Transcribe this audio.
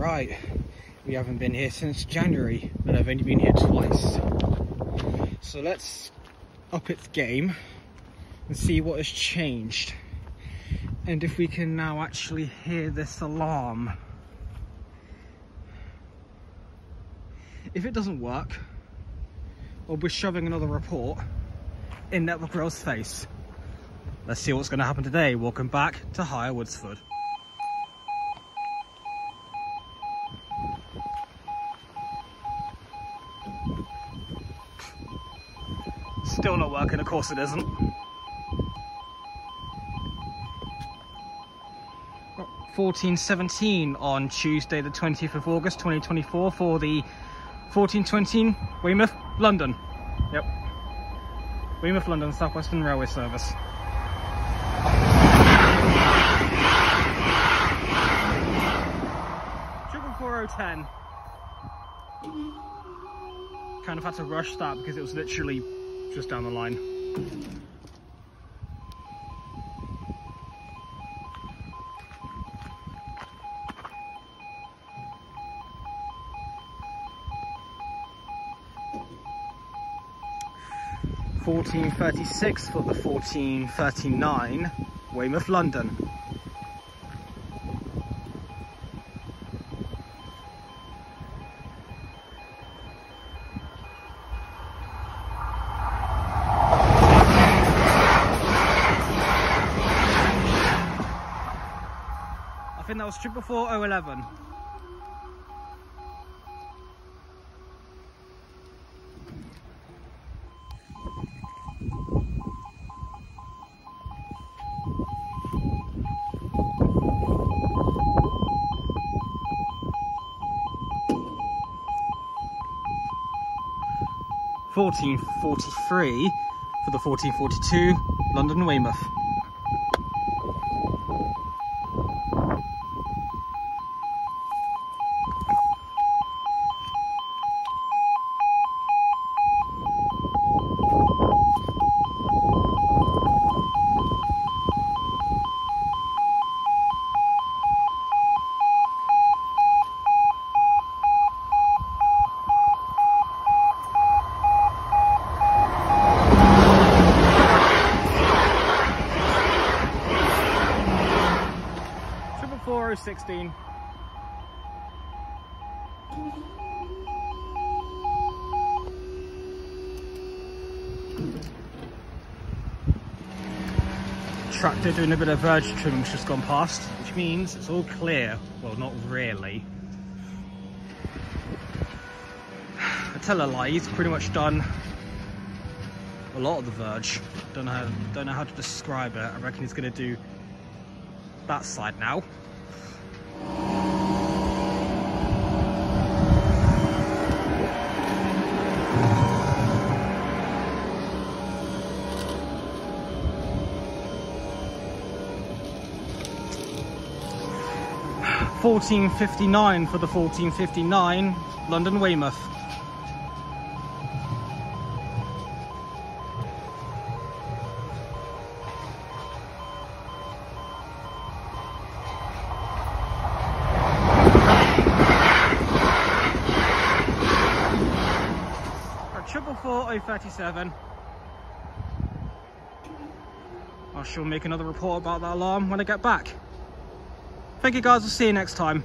Right, we haven't been here since January and I've only been here twice. So let's up its game and see what has changed. And if we can now actually hear this alarm. If it doesn't work, or we're shoving another report in Network Rail's face. Let's see what's going to happen today. Welcome back to Higher Woodsford. Still not working, of course it isn't. 1417 on Tuesday the 20th of August 2024 for the 1420 Weymouth, London. Yep. Weymouth, London, South Western Railway Service. Triple four oh ten. Kind of had to rush that because it was literally just down the line. Fourteen thirty six for the fourteen thirty nine Weymouth London. Was triple four oh eleven. Fourteen forty three for the fourteen forty two London Weymouth. Triple four oh sixteen. Tractor doing a bit of verge trimming's just gone past, which means it's all clear. Well, not really. I tell a lie, he's pretty much done a lot of the verge. Don't know how, don't know how to describe it. I reckon he's going to do that side now. Fourteen fifty nine for the fourteen fifty nine London Weymouth. Triple four oh thirty seven. I shall make another report about that alarm when I get back. Thank you guys, I'll see you next time.